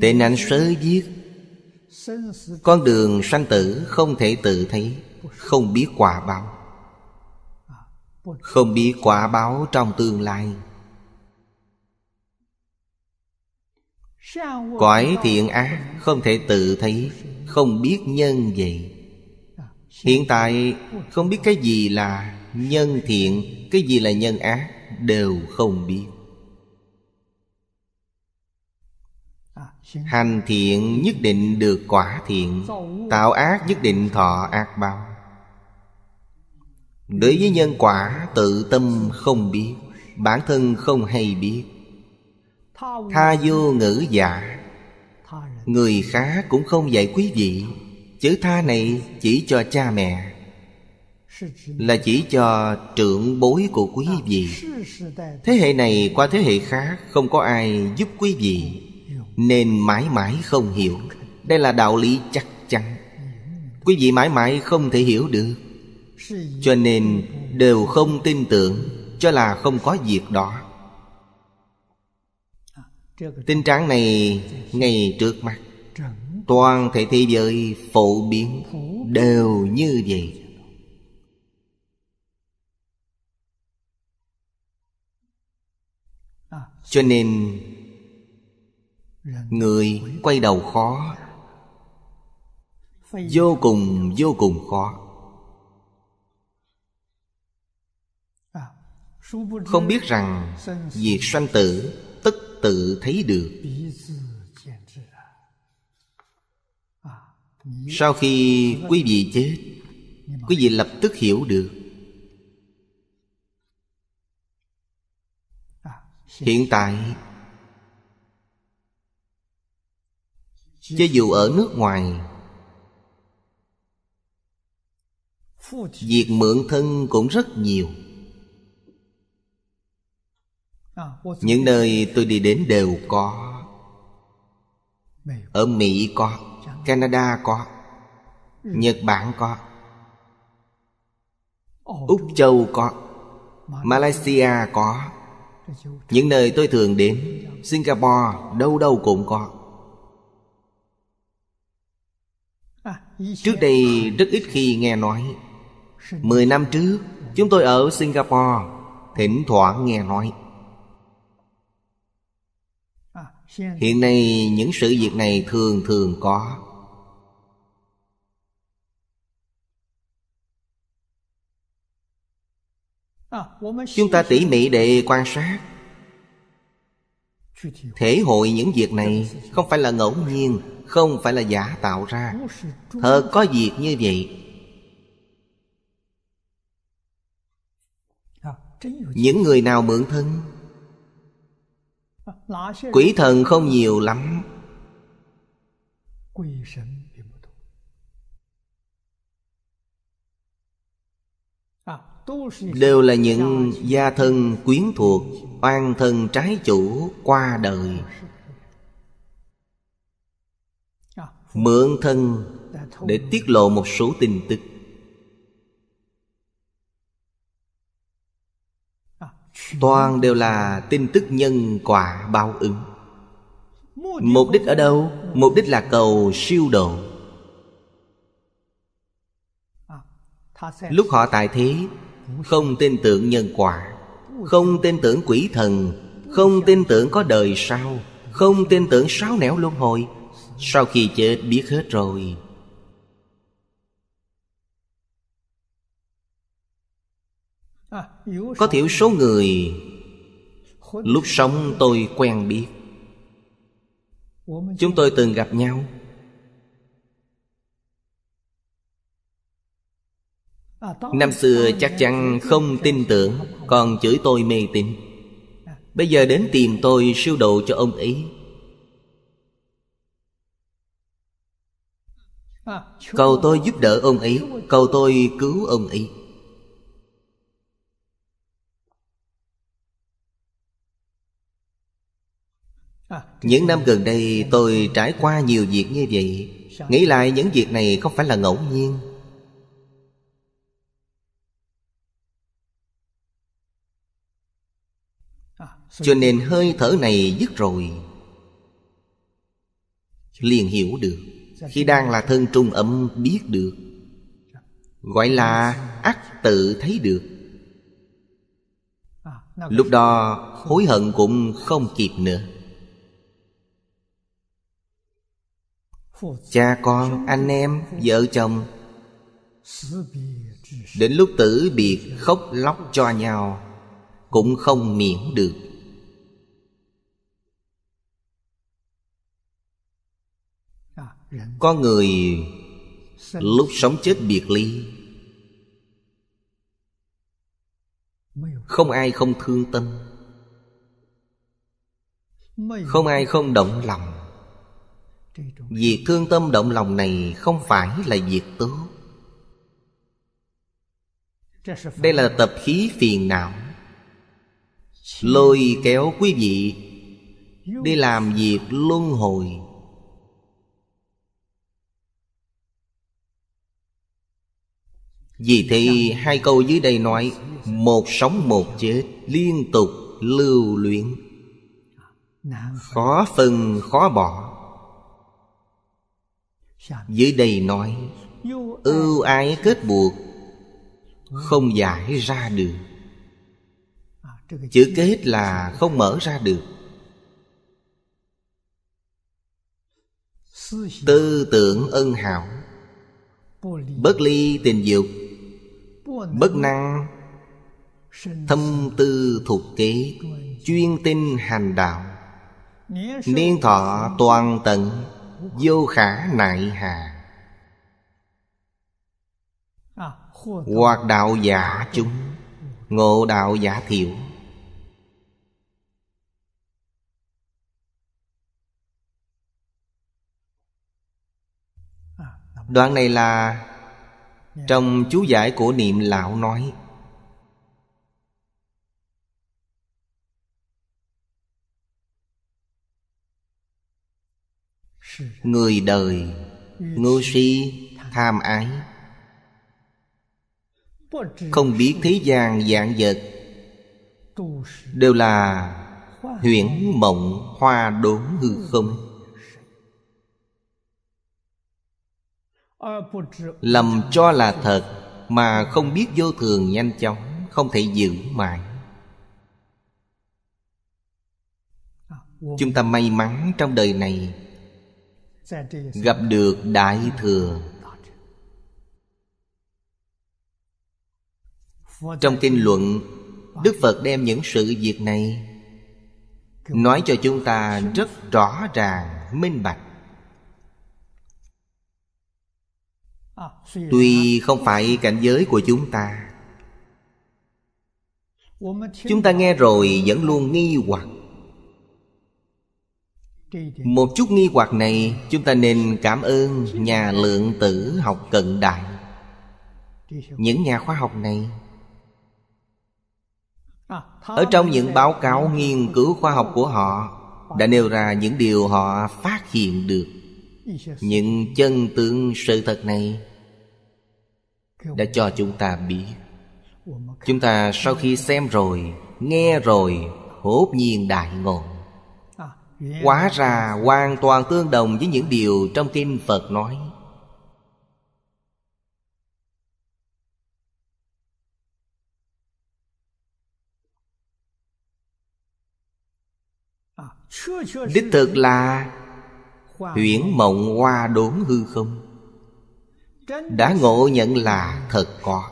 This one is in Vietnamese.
Tệ nạn sớ giết. Con đường sanh tử không thể tự thấy Không biết quả báo. Không biết quả báo trong tương lai. Cõi thiện ác không thể tự thấy Không biết nhân vậy. Hiện tại không biết cái gì là nhân thiện Cái gì là nhân ác Đều không biết Hành thiện nhất định được quả thiện Tạo ác nhất định thọ ác báo Đối với nhân quả tự tâm không biết Bản thân không hay biết. Tha vô ngữ giả. Người khác cũng không dạy quý vị Chữ tha này chỉ cho cha mẹ Là chỉ cho trưởng bối của quý vị. Thế hệ này qua thế hệ khác Không có ai giúp quý vị nên mãi mãi không hiểu. Đây là đạo lý chắc chắn. Quý vị mãi mãi không thể hiểu được. Cho nên đều không tin tưởng, Cho là không có việc đó. Tình trạng này ngay trước mắt. Toàn thể thế giới phổ biến Đều như vậy. Cho nên Người quay đầu khó. Vô cùng vô cùng khó. Không biết rằng Việc sanh tử, tức tự thấy được. Sau khi quý vị chết, Quý vị lập tức hiểu được. Hiện tại Cho dù ở nước ngoài, Việc mượn thân cũng rất nhiều. Những nơi tôi đi đến đều có. Ở Mỹ có, Canada có, Nhật Bản có, Úc Châu có, Malaysia có. Những nơi tôi thường đến, Singapore đâu đâu cũng có. Trước đây rất ít khi nghe nói. Mười năm trước, Chúng tôi ở Singapore, Thỉnh thoảng nghe nói. Hiện nay, những sự việc này thường thường có. Chúng ta tỉ mỉ để quan sát. Thể hội những việc này Không phải là ngẫu nhiên, Không phải là giả tạo ra. Thật có việc như vậy. Những người nào mượn thân? Quỷ thần không nhiều lắm. Đều là những gia thân quyến thuộc, Oan thân trái chủ qua đời. Mượn thân để tiết lộ một số tin tức. Toàn đều là tin tức nhân quả báo ứng. Mục đích ở đâu? Mục đích là cầu siêu độ. Lúc họ tại thế không tin tưởng nhân quả, Không tin tưởng quỷ thần, Không tin tưởng có đời sau, Không tin tưởng sáu nẻo luân hồi. Sau khi chết biết hết rồi. Có thiểu số người, Lúc sống tôi quen biết. Chúng tôi từng gặp nhau. Năm xưa chắc chắn không tin tưởng, Còn chửi tôi mê tín. Bây giờ đến tìm tôi siêu độ cho ông ấy. Cầu tôi giúp đỡ ông ấy, Cầu tôi cứu ông ấy. Những năm gần đây, tôi trải qua nhiều việc như vậy. Nghĩ lại những việc này không phải là ngẫu nhiên. Cho nên hơi thở này dứt rồi. Liền hiểu được. Khi đang là thân trung âm, biết được. Gọi là ắt tự thấy được. Lúc đó, hối hận cũng không kịp nữa. Cha con, anh em, vợ chồng, đến lúc tử biệt khóc lóc cho nhau, cũng không miễn được. Có người lúc sống chết biệt ly. Không ai không thương tâm. Không ai không động lòng. Việc thương tâm động lòng này không phải là việc tốt. Đây là tập khí phiền não. Lôi kéo quý vị Đi làm việc luân hồi. Vì thế hai câu dưới đây nói, Một sống một chết, Liên tục lưu luyện Khó phân, khó bỏ. Dưới đây nói, Ưu ái kết buộc, Không giải ra được. Chữ kết là không mở ra được. Tư tưởng ân hảo, Bất ly tình dục Bất năng. Thâm tư thuộc kế, Chuyên tinh hành đạo. Niên thọ toàn tận, Vô khả nại hà. Hoặc đạo giả chúng, Ngộ đạo giả thiểu. Đoạn này là trong chú giải của niệm lão nói Người đời Ngu si Tham ái. Không biết thế gian dạng vật Đều là Huyễn mộng hoa đốn hư không Lầm cho là thật Mà không biết vô thường nhanh chóng Không thể giữ mãi. Chúng ta may mắn trong đời này Gặp được Đại Thừa. Trong kinh luận Đức Phật đem những sự việc này Nói cho chúng ta rất rõ ràng, minh bạch. Tuy không phải cảnh giới của chúng ta. Chúng ta nghe rồi vẫn luôn nghi hoặc. Một chút nghi hoặc này Chúng ta nên cảm ơn nhà lượng tử học cận đại. Những nhà khoa học này Ở trong những báo cáo nghiên cứu khoa học của họ Đã nêu ra những điều họ phát hiện được. Những chân tướng sự thật này đã cho chúng ta biết. Chúng ta sau khi xem rồi, Nghe rồi, Hốt nhiên đại ngộ. Quá ra hoàn toàn tương đồng với những điều trong kinh Phật nói. Đích thực là Huyễn mộng hoa đốn hư không. Đã ngộ nhận là thật có.